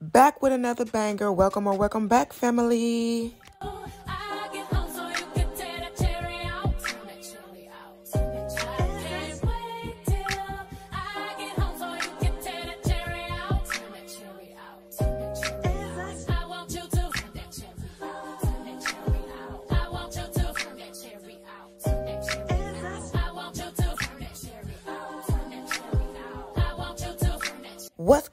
Back with another banger. Welcome or welcome back, family.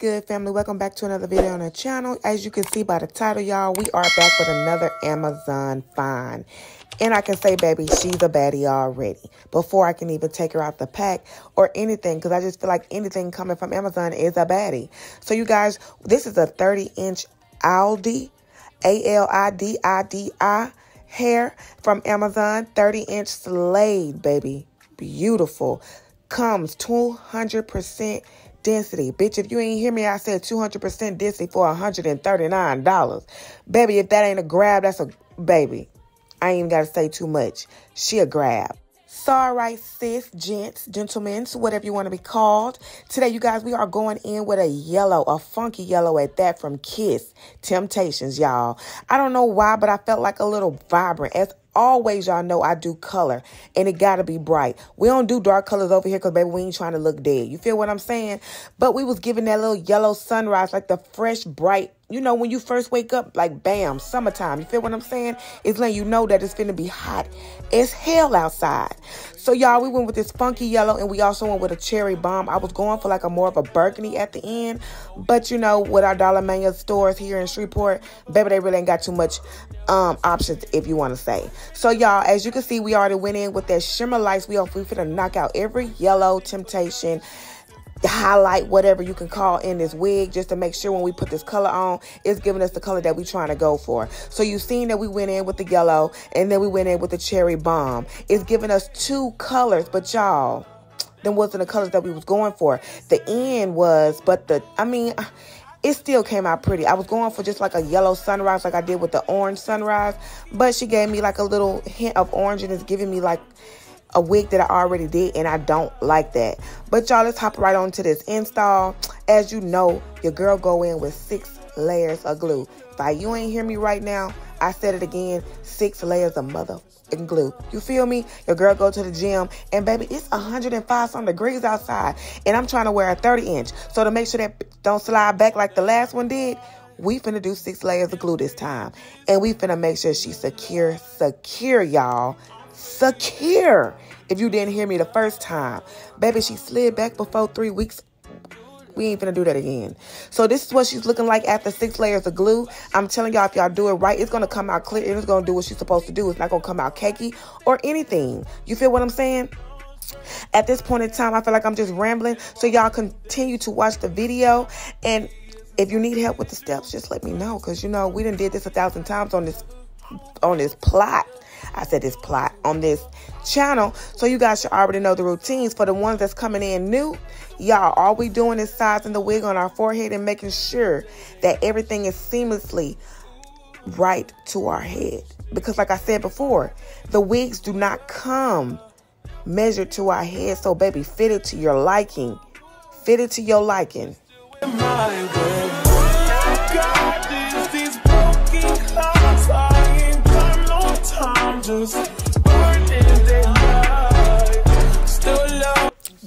Good, family? Welcome back to another video on the channel. As you can see by the title, y'all, we are back with another Amazon find. And I can say, baby, she's a baddie already. Before I can even take her out the pack or anything, because I just feel like anything coming from Amazon is a baddie. So, you guys, this is a 30-inch Alididi, A-L-I-D-I-D-I hair from Amazon. 30-inch Slade, baby. Beautiful. Comes 200% density. Bitch, if you ain't hear me, I said 200% density for $139. Baby, if that ain't a grab, that's a baby. I ain't even got to say too much. She a grab. So, all right, sis, gents, gentlemen, whatever you want to be called. Today, you guys, we are going in with a yellow, a funky yellow at that from Kiss Tintations, y'all. I don't know why, but I felt like a little vibrant. As always, y'all know I do color, and it got to be bright. We don't do dark colors over here because, baby, we ain't trying to look dead. You feel what I'm saying? But we was giving that little yellow sunrise, like the fresh, bright, you know, when you first wake up, like bam, summertime. You feel what I'm saying? It's letting you know that it's finna be hot as hell outside. So y'all, we went with this funky yellow and we also went with a cherry bomb. I was going for like a more of a burgundy at the end. But you know, with our Dollar Mania stores here in Shreveport, baby, they really ain't got too much um options if you want to say. So y'all, as you can see, we already went in with that shimmer lights. We are we finna knock out every yellow temptation highlight whatever you can call in this wig just to make sure when we put this color on it's giving us the color that we're trying to go for. So you've seen that we went in with the yellow and then we went in with the cherry bomb. It's giving us two colors but y'all them wasn't the colors that we was going for. The end was but the i mean it still came out pretty. I was going for just like a yellow sunrise like I did with the orange sunrise, but she gave me like a little hint of orange and it's giving me like a wig that I already did and I don't like that. But y'all, let's hop right on to this install. As you know, your girl go in with six layers of glue. If I, you ain't hear me right now, I said it again, six layers of mother and glue. You feel me? Your girl go to the gym and baby, it's 105 some degrees outside and I'm trying to wear a 30 inch. So to make sure that don't slide back like the last one did, we finna do six layers of glue this time. And we finna make sure she's secure, secure, y'all secure. If you didn't hear me the first time, baby, she slid back before three weeks. We ain't gonna do that again. So this is what she's looking like after six layers of glue. I'm telling y'all, if y'all do it right, it's gonna come out clear it's gonna do what she's supposed to do. It's not gonna come out cakey or anything. You feel what I'm saying? At this point in time, I feel like I'm just rambling. So y'all continue to watch the video and if you need help with the steps, just let me know. Cause you know, we done did this a thousand times on this on this plot. I said this plot on this channel. So you guys should already know the routines. For the ones that's coming in new, y'all, all we doing is sizing the wig on our forehead and making sure that everything is seamlessly right to our head. Because like I said before, the wigs do not come measured to our head. So baby, fit it to your liking. Fit it to your liking.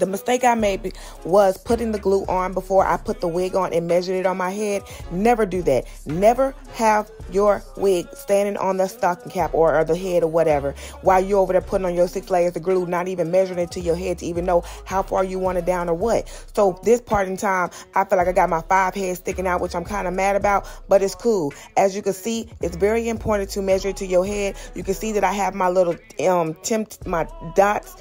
The mistake I made was putting the glue on before I put the wig on and measured it on my head. Never do that. Never have your wig standing on the stocking cap or, or the head or whatever while you're over there putting on your six layers of glue, not even measuring it to your head to even know how far you want it down or what. So this part in time, I feel like I got my five heads sticking out, which I'm kind of mad about, but it's cool. As you can see, it's very important to measure to your head. You can see that I have my little um temp my dots.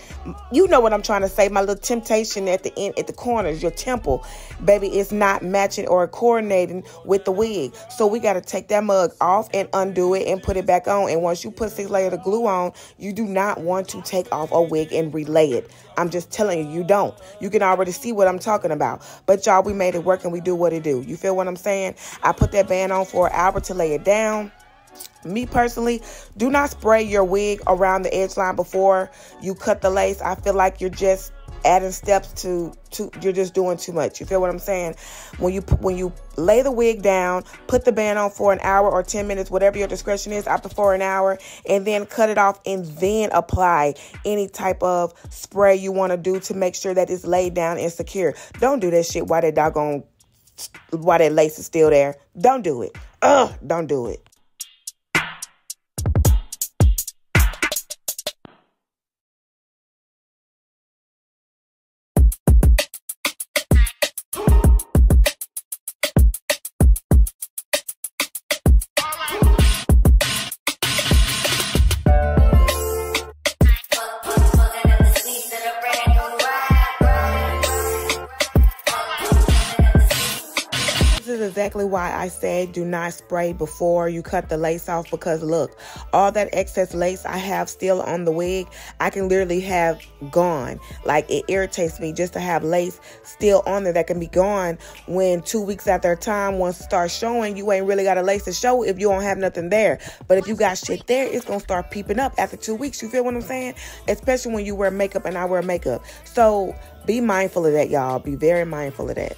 You know what I'm trying to say, my little at the end at the corners, your temple, baby, is not matching or coordinating with the wig. So we got to take that mug off and undo it and put it back on. And once you put six layers of glue on, you do not want to take off a wig and relay it. I'm just telling you, you don't. You can already see what I'm talking about. But y'all, we made it work and we do what it do. You feel what I'm saying? I put that band on for an hour to lay it down. Me personally, do not spray your wig around the edge line before you cut the lace. I feel like you're just adding steps to to you're just doing too much. You feel what I'm saying? When you when you lay the wig down, put the band on for an hour or 10 minutes, whatever your discretion is, after for an hour, and then cut it off and then apply any type of spray you want to do to make sure that it's laid down and secure. Don't do that shit while that doggone while that lace is still there. Don't do it. Ugh, don't do it. Exactly why I said do not spray before you cut the lace off because look, all that excess lace I have still on the wig, I can literally have gone. Like it irritates me just to have lace still on there that can be gone when two weeks after time once it starts showing, you ain't really got a lace to show if you don't have nothing there. But if you got shit there, it's gonna start peeping up after two weeks. You feel what I'm saying? Especially when you wear makeup and I wear makeup. So be mindful of that, y'all. Be very mindful of that.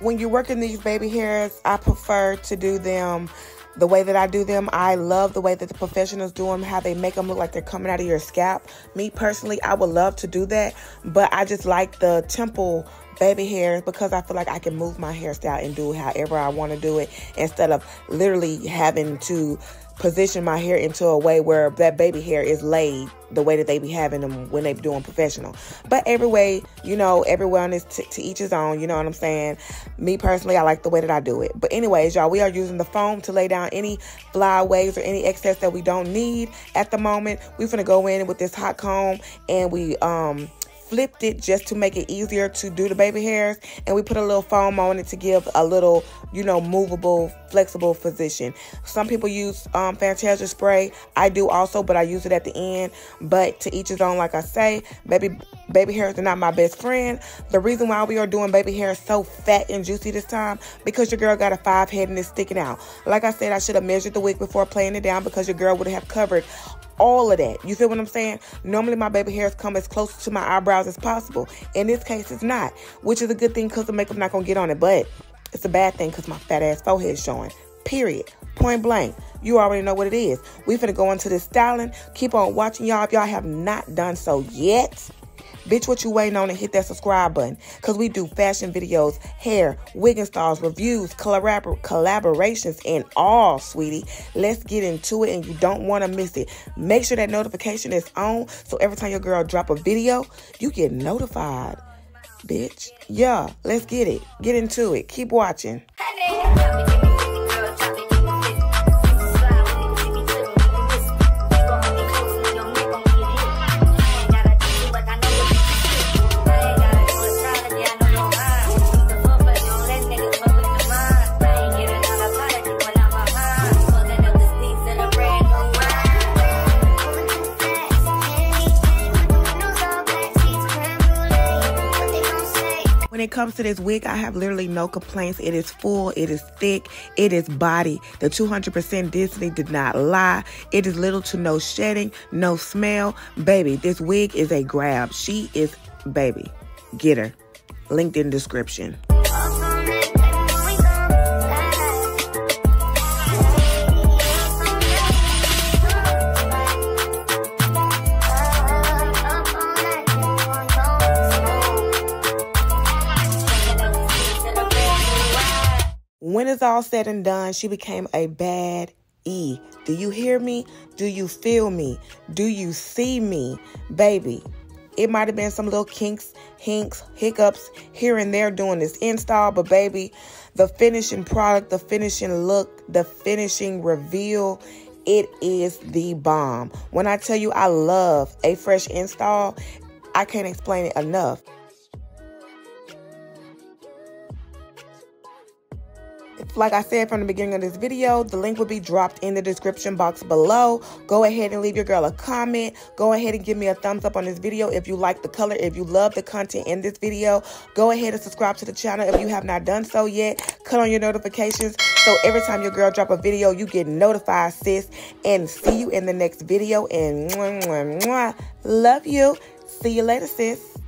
When you're working these baby hairs, I prefer to do them the way that I do them. I love the way that the professionals do them, how they make them look like they're coming out of your scalp. Me personally, I would love to do that, but I just like the temple baby hairs because I feel like I can move my hairstyle and do however I want to do it instead of literally having to position my hair into a way where that baby hair is laid the way that they be having them when they be doing professional. But every way, you know, everyone is t- to each his own. You know what I'm saying? Me personally, I like the way that I do it. But anyways, y'all, we are using the foam to lay down any flyaways or any excess that we don't need at the moment. We're gonna go in with this hot comb and we um flipped it just to make it easier to do the baby hairs and we put a little foam on it to give a little you know movable flexible position. Some people use um, fantasia spray. I do also but i use it at the end. But to each his own like i say baby baby hairs are not my best friend. The reason why we are doing baby hair so fat and juicy this time because your girl got a five head and it's sticking out. Like i said i should have measured the wig before playing it down because your girl would have covered all of that. You feel what I'm saying? Normally, my baby hairs come as close to my eyebrows as possible. In this case, it's not, which is a good thing because the makeup not gonna get on it. But it's a bad thing because my fat ass forehead is showing. Period. Point blank. You already know what it is. We finna go into this styling. Keep on watching y'all if y'all have not done so yet. Bitch, what you waiting on and hit that subscribe button. Because we do fashion videos, hair, wig installs, reviews, collabor- collaborations, and all, sweetie. Let's get into it and you don't want to miss it. Make sure that notification is on so every time your girl drop a video, you get notified. Bitch. Yeah, let's get it. Get into it. Keep watching. When it comes to this wig, I have literally no complaints. It is full, it is thick, it is body. The 200% density did not lie. It is little to no shedding, no smell. Baby, this wig is a grab. She is, baby, get her. Linked in description. When it's all said and done, she became a bad E. Do you hear me? Do you feel me? Do you see me? Baby, it might have been some little kinks, hinks, hiccups here and there doing this install, but baby, the finishing product, the finishing look, the finishing reveal, it is the bomb. When I tell you I love a fresh install, I can't explain it enough. Like I said from the beginning of this video, the link will be dropped in the description box below. Go ahead and leave your girl a comment. Go ahead and give me a thumbs up on this video if you like the color. If you love the content in this video, go ahead and subscribe to the channel if you have not done so yet. Cut on your notifications so every time your girl drop a video, you get notified, sis. And see you in the next video. And mwah, mwah, mwah. love you. See you later, sis.